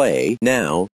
Play now.